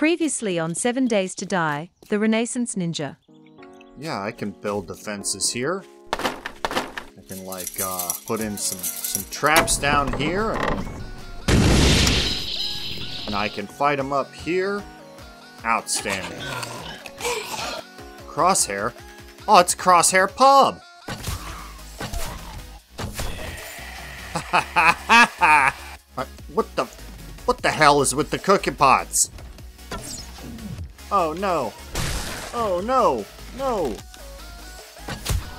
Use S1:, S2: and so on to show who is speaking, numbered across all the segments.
S1: Previously on Seven Days to Die, the Renaissance Ninja.
S2: Yeah, I can build defenses here. I can like uh, put in some some traps down here, and, I can fight them up here. Outstanding. Crosshair. Oh, it's Crosshair Pub. What the what the hell is with the cookie pots? Oh no. Oh no. No.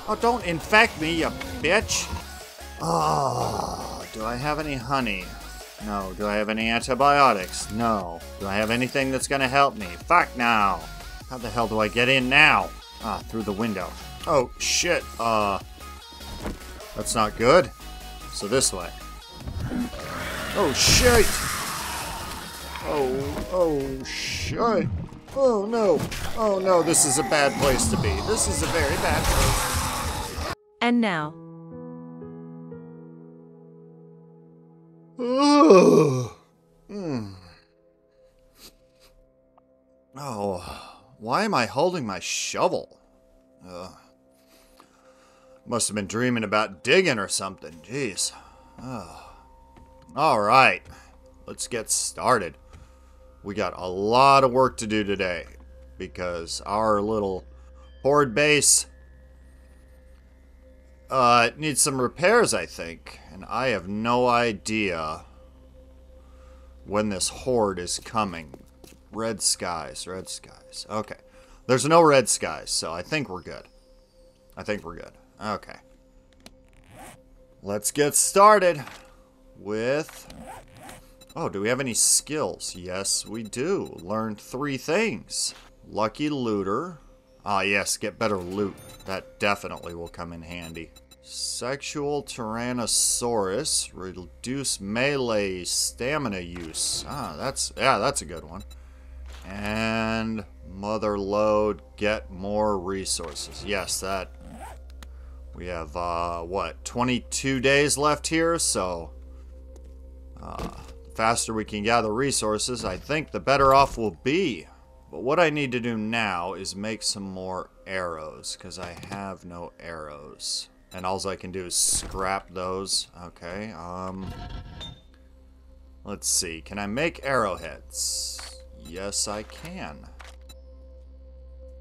S2: Oh, don't infect me, you bitch. Oh, do I have any honey? No. Do I have any antibiotics? No. Do I have anything that's gonna help me? Fuck now. How the hell do I get in now? Ah, through the window. Oh, shit. Uh, that's not good. So this way. Oh, shit. Oh, oh, shit. Oh, no. Oh, no, this is a bad place to be. This is a very bad place.
S1: And now,
S2: Oh. Hmm. Oh, why am I holding my shovel? Ugh. Must have been dreaming about digging or something. Jeez. Oh. All right, let's get started. We got a lot of work to do today because our little horde base uh, needs some repairs, I think. And I have no idea when this horde is coming. Red skies, red skies. Okay. There's no red skies, so I think we're good. I think we're good. Okay. Let's get started with... Oh, do we have any skills? Yes, we do. Learn three things. Lucky looter. Ah, yes, get better loot. That definitely will come in handy. Sexual Tyrannosaurus. Reduce melee stamina use. Ah, that's, yeah, that's a good one. And Mother Lode, get more resources. Yes, that, we have, uh, what, 22 days left here, so, uh, faster we can gather resources, I think the better off we'll be. But what I need to do now is make some more arrows, because I have no arrows. And all I can do is scrap those. Okay, um... Let's see, can I make arrowheads? Yes, I can.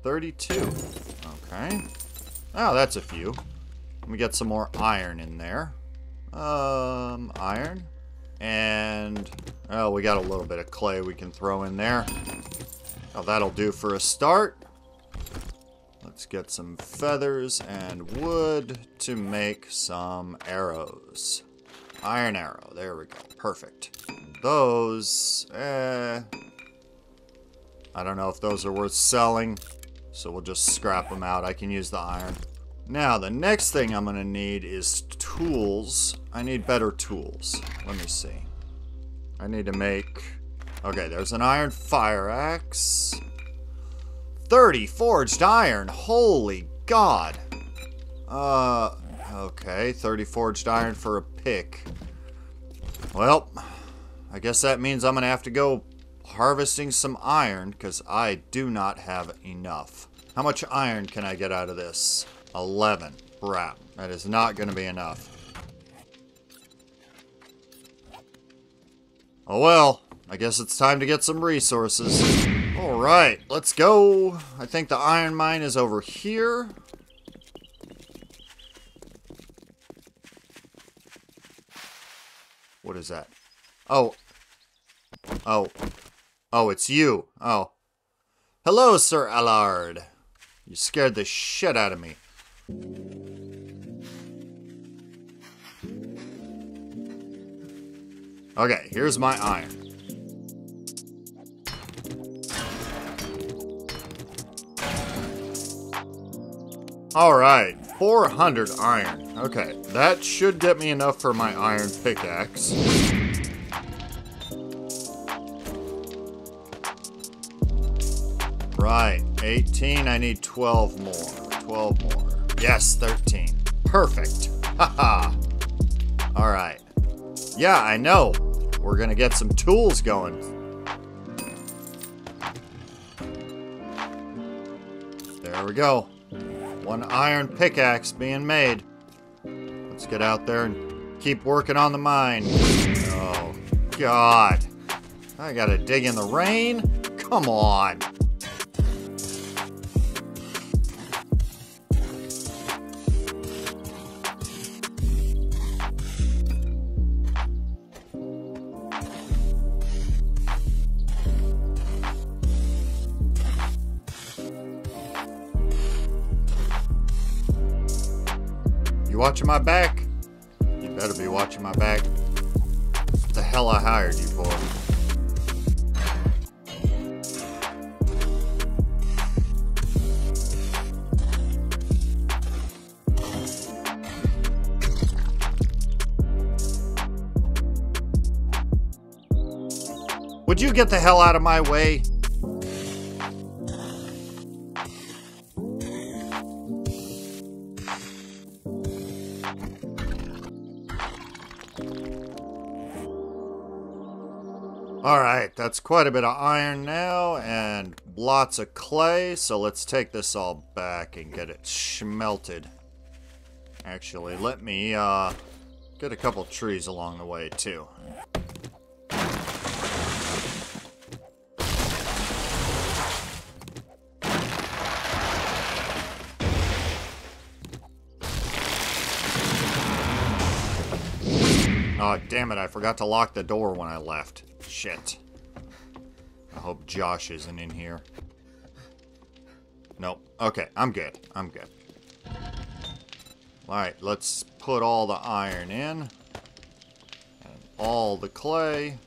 S2: 32. Okay. Oh, that's a few. Let me get some more iron in there. Um, iron. And, oh, we got a little bit of clay we can throw in there. Oh, that'll do for a start. Let's get some feathers and wood to make some arrows. Iron arrow, there we go, perfect. Those, eh, I don't know if those are worth selling, so we'll just scrap them out. I can use the iron. Now, the next thing I'm gonna need is tools. I need better tools. Let me see. I need to make, okay, there's an iron fire axe. 30 forged iron. Holy God. Uh, okay. 30 forged iron for a pick. Well, I guess that means I'm going to have to go harvesting some iron because I do not have enough. How much iron can I get out of this? 11. Crap. That is not going to be enough. Oh well. I guess it's time to get some resources. Alright, let's go. I think the iron mine is over here. What is that? Oh. Oh. Oh, it's you. Oh. Hello, Sir Allard. You scared the shit out of me. Okay, here's my iron. Alright, 400 iron. Okay, that should get me enough for my iron pickaxe. Right, 18, I need 12 more. 12 more. Yes, 13. Perfect. Haha. All right. Yeah, I know. We're going to get some tools going. There we go. One iron pickaxe being made. Let's get out there and keep working on the mine. Oh, God. I gotta dig in the rain? Come on. Watching my back? You better be watching my back. What the hell I hired you for? Would you get the hell out of my way? Alright, that's quite a bit of iron now, and lots of clay, so let's take this all back and get it smelted. Actually, let me, uh, get a couple trees along the way, too. Oh, damn it, I forgot to lock the door when I left. Shit. I hope Josh isn't in here. Nope. Okay, I'm good. I'm good. Alright, let's put all the iron in. And all the clay.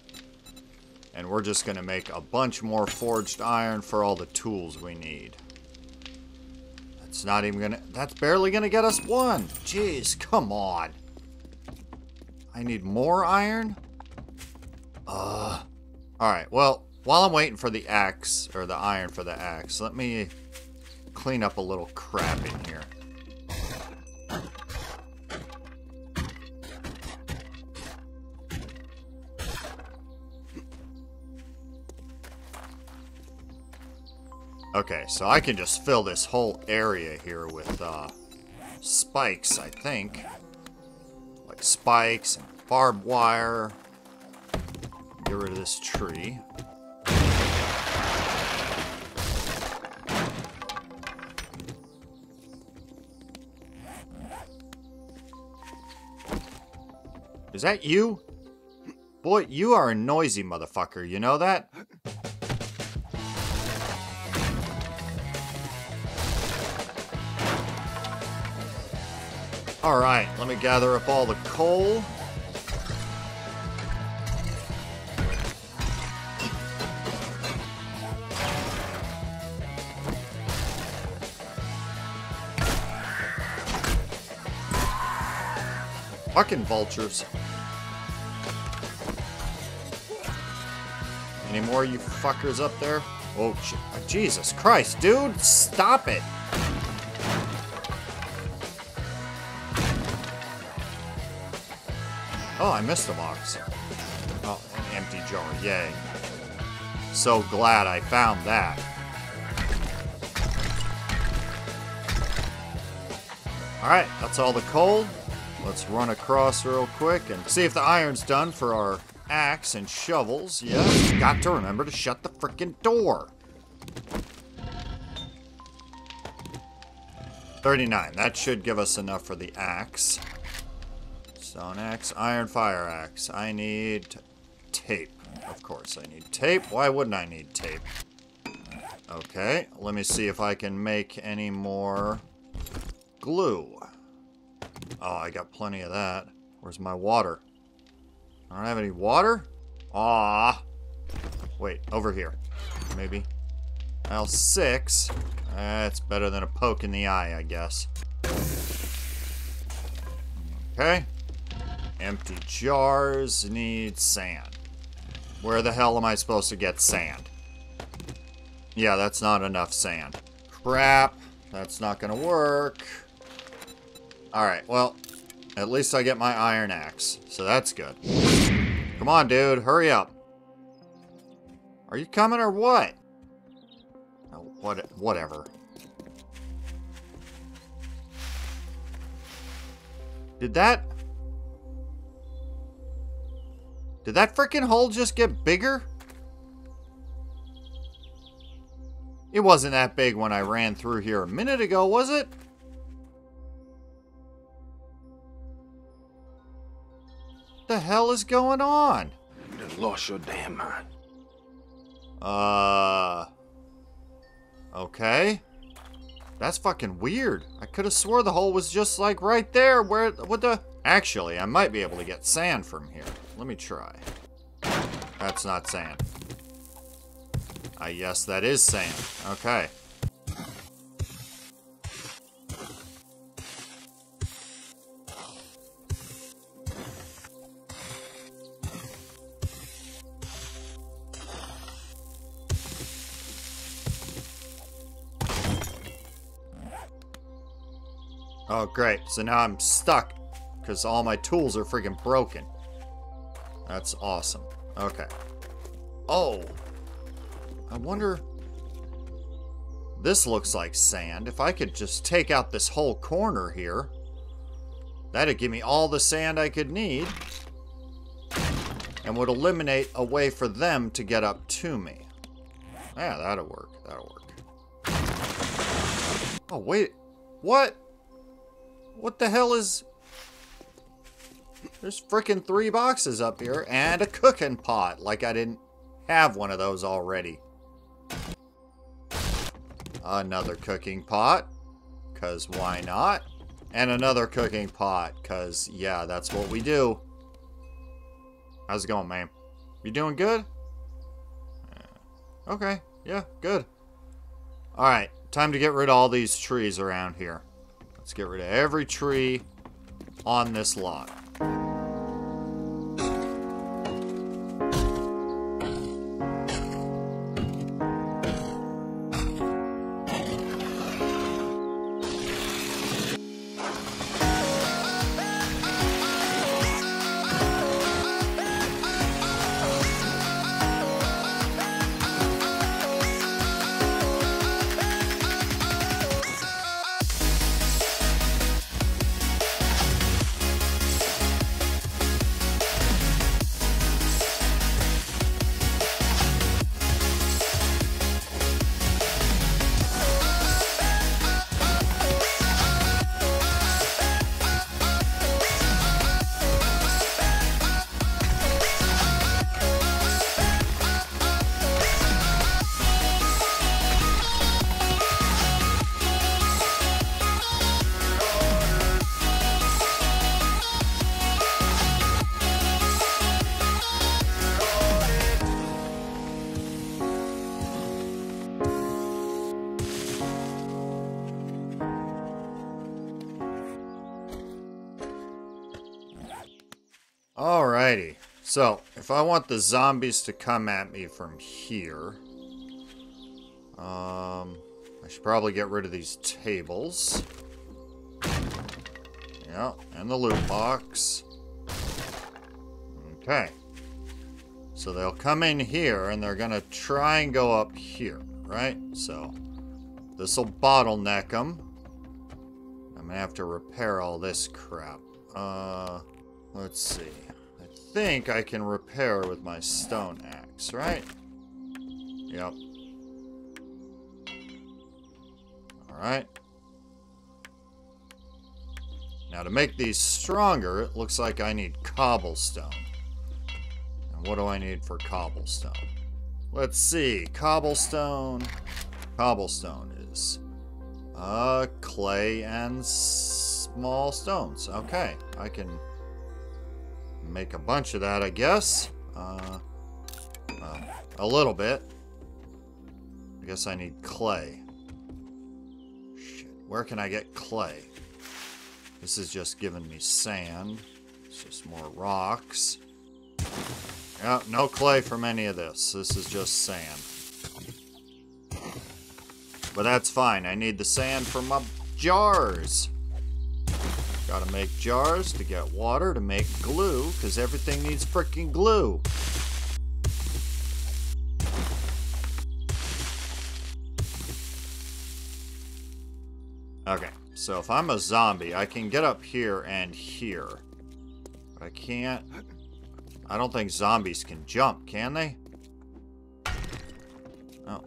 S2: And we're just going to make a bunch more forged iron for all the tools we need. That's not even going to... That's barely going to get us one. Jeez, come on. I need more iron? Uh. Alright, well, while I'm waiting for the axe, or the iron for the axe, let me clean up a little crap in here. Okay, so I can just fill this whole area here with uh, spikes, I think. Like spikes and barbed wire. Get rid of this tree. Is that you? Boy, you are a noisy motherfucker, you know that? Alright, let me gather up all the coal. Fucking vultures. Any more you fuckers up there? Oh, Jesus Christ, dude! Stop it! Oh, I missed a box. Oh, an empty jar. Yay. So glad I found that. Alright, that's all the coal. Let's run across real quick and see if the iron's done for our axe and shovels. Yeah, got to remember to shut the frickin' door. 39. That should give us enough for the axe. Stone axe, iron fire axe. I need tape. Of course I need tape. Why wouldn't I need tape? Okay, let me see if I can make any more glue. Oh, I got plenty of that. Where's my water? I don't have any water? Ah. Wait, over here. Maybe. L six. That's better than a poke in the eye, I guess. Okay. Empty jars need sand. Where the hell am I supposed to get sand? Yeah, that's not enough sand. Crap. That's not gonna work. Alright, well, at least I get my iron axe, so that's good. Come on, dude, hurry up. Are you coming or what? Oh, what whatever. Did that... Did that freaking hole just get bigger? It wasn't that big when I ran through here a minute ago, was it? The hell is going on?
S3: You done lost your damn mind.
S2: Uh... Okay. That's fucking weird. I could have swore the hole was just like right there where... What the... Actually, I might be able to get sand from here. Let me try. That's not sand. I yes, that is sand. Okay. Oh, great. So now I'm stuck because all my tools are freaking broken. That's awesome. Okay. Oh. I wonder... This looks like sand. If I could just take out this whole corner here, that'd give me all the sand I could need and would eliminate a way for them to get up to me. Yeah, that'll work. That'll work. Oh, wait. What? What the hell is... There's freaking three boxes up here and a cooking pot. Like I didn't have one of those already. Another cooking pot. Because why not? And another cooking pot. Because, yeah, that's what we do. How's it going, man? You doing good? Uh, okay. Yeah, good. Alright. Time to get rid of all these trees around here. Let's get rid of every tree on this lot. Alrighty. So, if I want the zombies to come at me from here, um, I should probably get rid of these tables. Yeah, and the loot box. Okay. So they'll come in here and they're gonna try and go up here, right? So, this will bottleneck them. I'm gonna have to repair all this crap. Uh, let's see I think I can repair with my stone axe, right? Yep. Alright. Now to make these stronger, it looks like I need cobblestone. And what do I need for cobblestone? Let's see. Cobblestone. Cobblestone is uh, clay and small stones. Okay, I can make a bunch of that, I guess. Uh, uh, a little bit. I guess I need clay. Shit, where can I get clay? This is just giving me sand. It's just more rocks. Yeah, no clay from any of this. This is just sand. But that's fine. I need the sand for my jars. Gotta make jars to get water to make glue, because everything needs freaking glue. Okay, So if I'm a zombie, I can get up here and here. But I can't... I don't think zombies can jump, can they? Oh.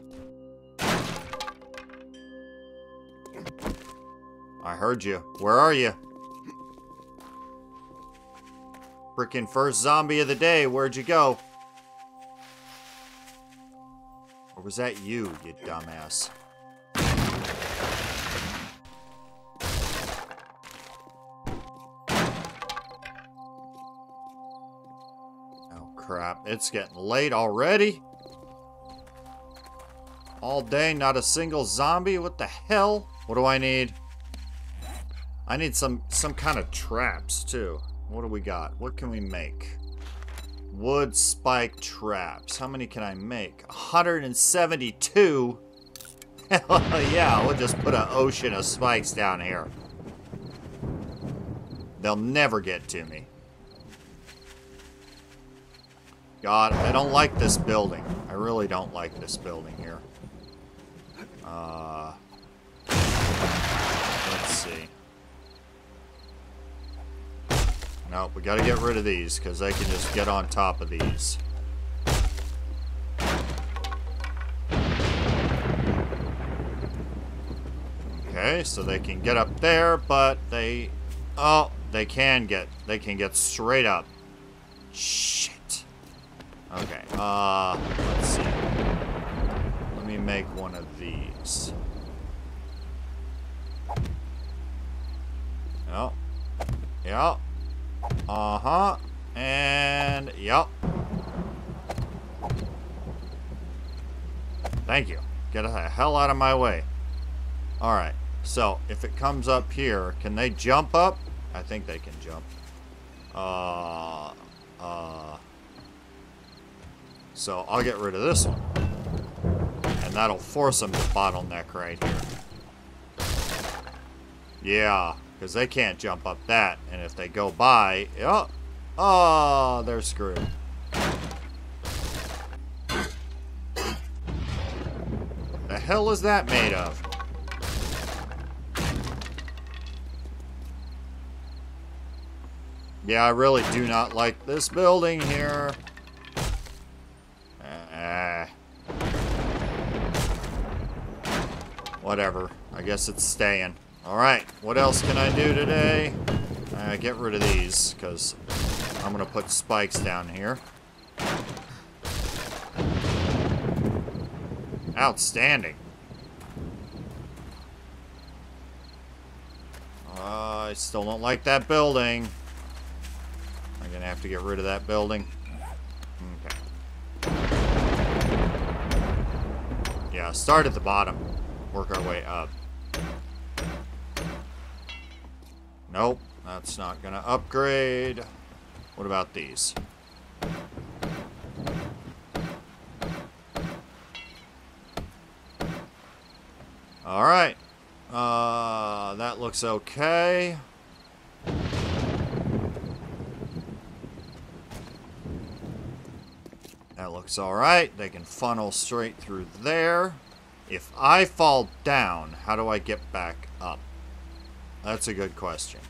S2: I heard you. Where are you? Freaking first zombie of the day. Where'd you go? Or was that you, you dumbass? Oh, crap. It's getting late already. All day, not a single zombie? What the hell? What do I need? I need some some kind of traps, too. What do we got? What can we make? Wood spike traps. How many can I make? 172? Hell yeah, we'll just put an ocean of spikes down here. They'll never get to me. God, I don't like this building. I really don't like this building here. Uh, let's see. No, we gotta get rid of these, because they can just get on top of these. Okay, so they can get up there, but they... Oh, they can get... They can get straight up. Shit. Okay, uh, let's see. Let me make one of these. Oh. Yeah. Uh-huh. And, yep. Thank you. Get the hell out of my way. Alright. So, if it comes up here, can they jump up? I think they can jump. Uh, uh... So, I'll get rid of this one. And that'll force them to bottleneck right here. Yeah. Because they can't jump up that. And if they go by... Oh, oh they're screwed. The hell is that made of? Yeah, I really do not like this building here. Uh, whatever. I guess it's staying. Alright, what else can I do today? Uh, get rid of these, because I'm going to put spikes down here. Outstanding. Uh, I still don't like that building. I'm going to have to get rid of that building. Okay. Yeah, start at the bottom. Work our way up. Nope, that's not gonna upgrade. What about these? Alright. Uh, that looks okay. That looks alright. They can funnel straight through there. If I fall down, how do I get back up? That's a good question.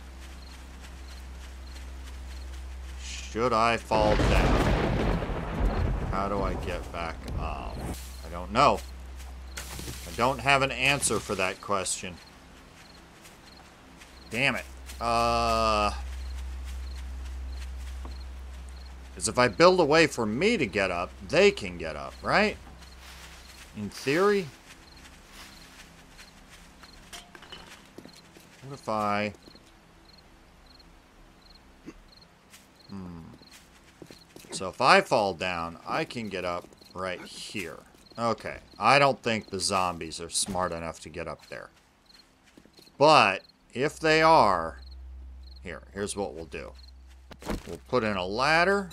S2: Should I fall down? How do I get back up? I don't know. I don't have an answer for that question. Damn it. Uh... Because if I build a way for me to get up, they can get up, right? In theory? What if I... Hmm. So if I fall down, I can get up right here. Okay. I don't think the zombies are smart enough to get up there. But, if they are... Here, here's what we'll do. We'll put in a ladder.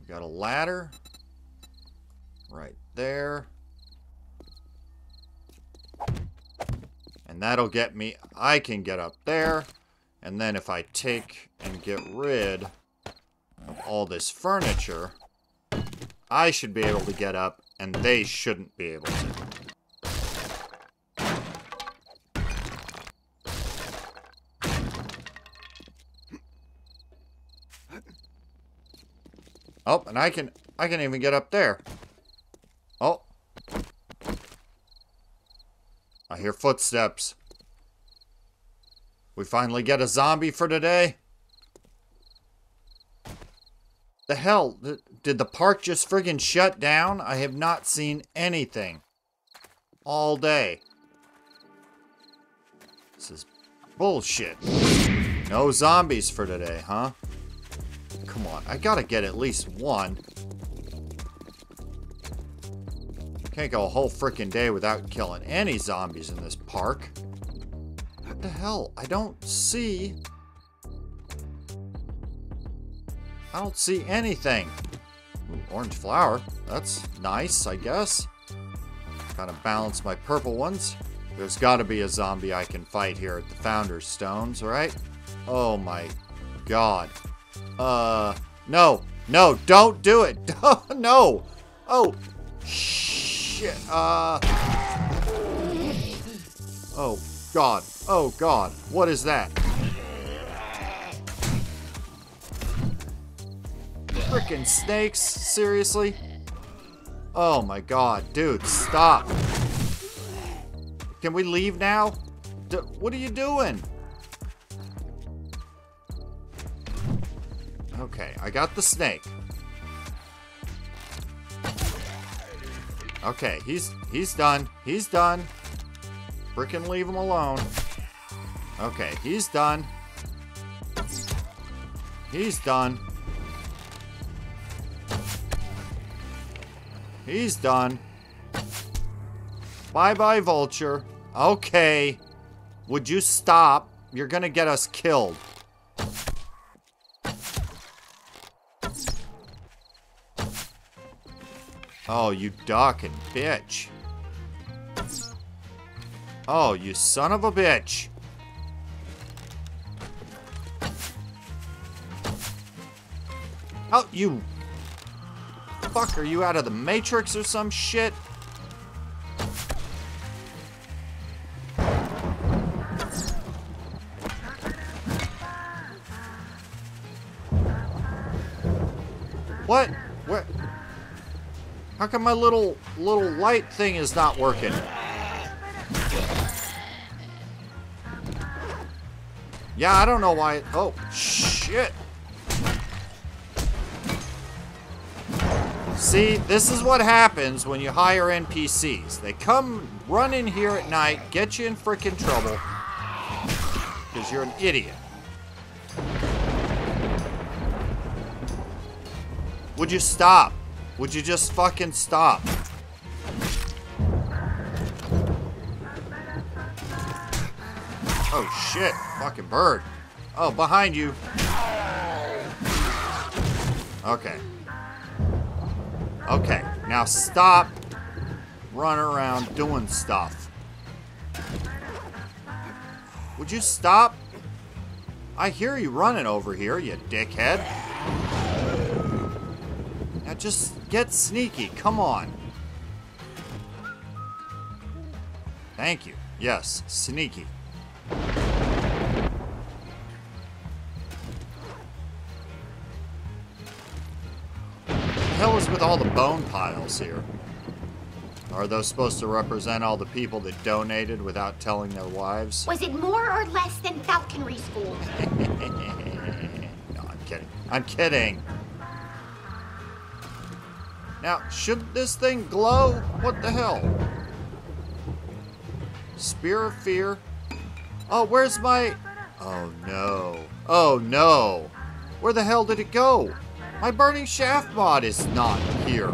S2: We got a ladder. Right there. And that'll get me... I can get up there. And then if I take and get rid of all this furniture, I should be able to get up, and they shouldn't be able to. Oh, and I can I can even get up there. Hear footsteps. We finally get a zombie for today. The hell? Did the park just friggin' shut down? I have not seen anything all day. This is bullshit. No zombies for today, huh? Come on, I gotta get at least one. Can't go a whole freaking day without killing any zombies in this park. What the hell? I don't see... I don't see anything. Ooh, orange flower. That's nice, I guess. Kind of balance my purple ones. There's got to be a zombie I can fight here at the Founder's Stones, right? Oh my god. Uh, no. No, don't do it. no. Oh, shit. Uh. Oh, God. Oh, God. What is that? Frickin' snakes? Seriously? Oh my god, dude, stop. Can we leave now? D what are you doing? Okay, I got the snake. Okay, he's he's done. He's done. Frickin' leave him alone. Okay, he's done. He's done. He's done. Bye-bye, vulture. Okay. Would you stop? You're gonna get us killed. Oh, you ducking bitch. Oh, you son of a bitch. Oh, you... Fuck, are you out of the Matrix or some shit? Come my little little light thing is not working? Yeah, I don't know why. Oh, shit. See, this is what happens when you hire NPCs. They come run in here at night, get you in freaking trouble, because you're an idiot. Would you stop? Would you just fucking stop? Oh shit, fucking bird. Oh, behind you. Okay. Okay, now stop running around doing stuff. Would you stop? I hear you running over here, you dickhead. Now just get sneaky, come on. Thank you. Yes, sneaky. The hell is with all the bone piles here? Are those supposed to represent all the people that donated without telling their wives?
S4: Was it more or less than falconry school?
S2: no, I'm kidding. I'm kidding. Now, should this thing glow? What the hell? Spear of Fear? Oh, where's my... Oh, no. Oh, no. Where the hell did it go? My Burning Shaft mod is not here.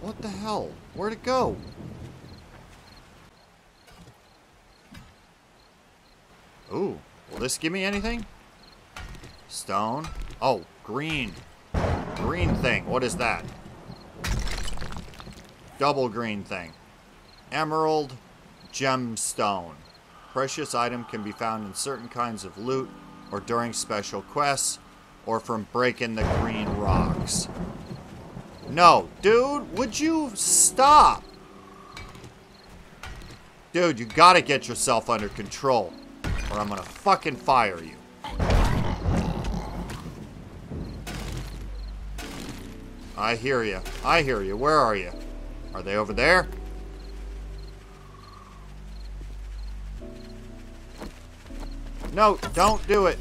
S2: What the hell? Where'd it go? Ooh, will this give me anything? Stone. Oh, green. Green thing. What is that? Double green thing. Emerald gemstone. Precious item can be found in certain kinds of loot or during special quests or from breaking the green rocks. No, dude, would you stop? Dude, you gotta get yourself under control or I'm gonna fucking fire you. I hear you. I hear you. Where are you? Are they over there? No, don't do it.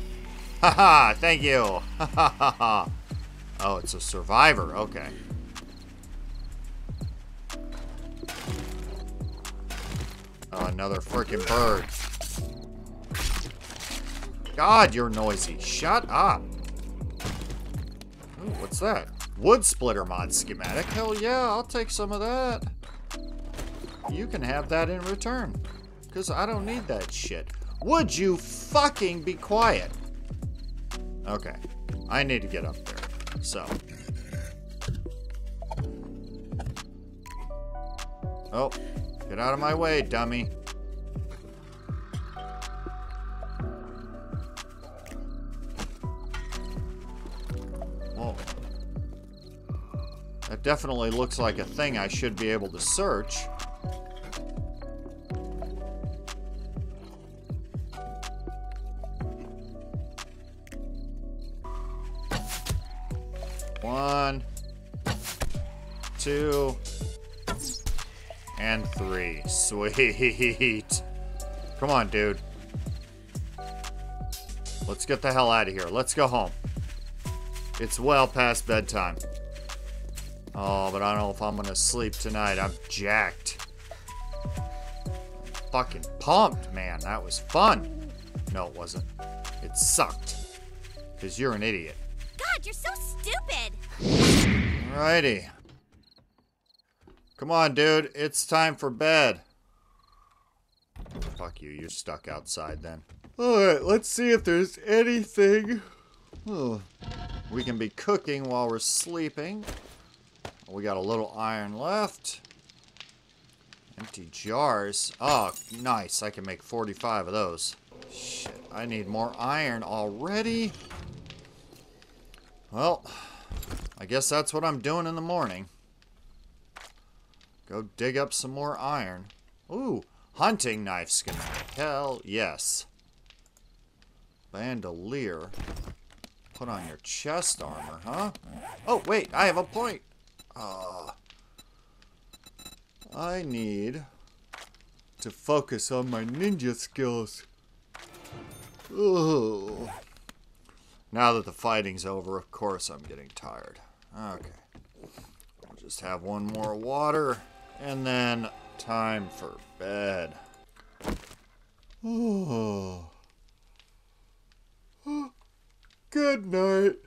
S2: Haha, thank you. Ha ha ha ha. Oh, it's a survivor. Okay. Oh, another freaking bird. God, you're noisy. Shut up. Ooh, what's that? Wood splitter mod schematic. Hell yeah, I'll take some of that. You can have that in return. Because I don't need that shit. Would you fucking be quiet? Okay. I need to get up there. So. Oh. Get out of my way, dummy. Definitely looks like a thing I should be able to search. One, two, and three. Sweet. Come on, dude. Let's get the hell out of here. Let's go home. It's well past bedtime. Oh, but I don't know if I'm gonna sleep tonight. I'm jacked. fucking pumped, man. That was fun. No, it wasn't. It sucked. Because you're an idiot.
S5: God, you're so stupid!
S2: Alrighty. Come on, dude. It's time for bed. Fuck you. You're stuck outside then. Alright, let's see if there's anything. Oh. We can be cooking while we're sleeping. We got a little iron left. Empty jars. Oh, nice. I can make 45 of those. Shit, I need more iron already. Well, I guess that's what I'm doing in the morning. Go dig up some more iron. Ooh, hunting knife schematic. Hell yes. Bandolier. Put on your chest armor, huh? Oh, wait, I have a point. Uh, I need to focus on my ninja skills. Ooh. Now that the fighting's over, of course I'm getting tired. Okay. I'll just have one more water, and then time for bed. Oh. Good night.